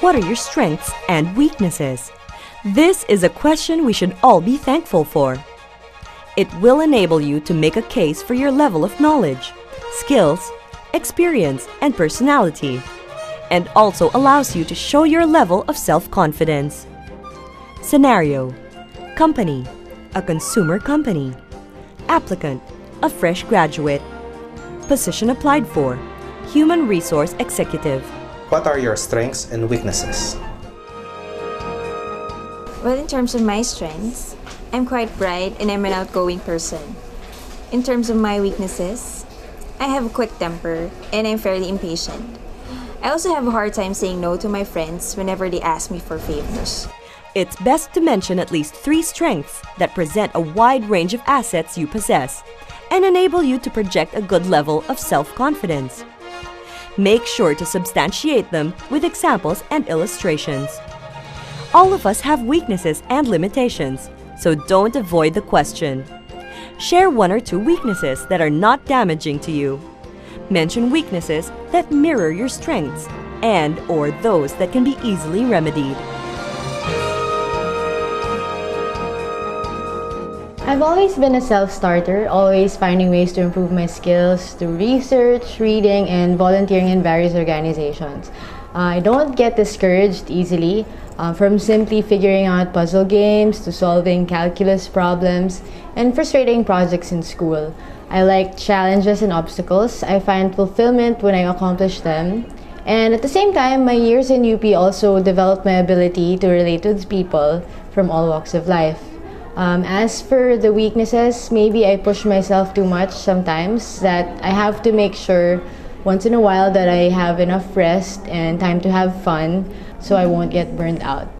What are your strengths and weaknesses? This is a question we should all be thankful for. It will enable you to make a case for your level of knowledge, skills, experience, and personality, and also allows you to show your level of self-confidence. Scenario Company A consumer company. Applicant A fresh graduate. Position applied for Human Resource Executive. What are your strengths and weaknesses? Well, in terms of my strengths, I'm quite bright and I'm an outgoing person. In terms of my weaknesses, I have a quick temper and I'm fairly impatient. I also have a hard time saying no to my friends whenever they ask me for favors. It's best to mention at least three strengths that present a wide range of assets you possess and enable you to project a good level of self confidence. Make sure to substantiate them with examples and illustrations. All of us have weaknesses and limitations, so don't avoid the question. Share one or two weaknesses that are not damaging to you. Mention weaknesses that mirror your strengths and or those that can be easily remedied. I've always been a self-starter, always finding ways to improve my skills through research, reading, and volunteering in various organizations. Uh, I don't get discouraged easily, uh, from simply figuring out puzzle games to solving calculus problems and frustrating projects in school. I like challenges and obstacles. I find fulfillment when I accomplish them. And at the same time, my years in UP also developed my ability to relate with people from all walks of life. Um, as for the weaknesses, maybe I push myself too much sometimes that I have to make sure once in a while that I have enough rest and time to have fun so I won't get burned out.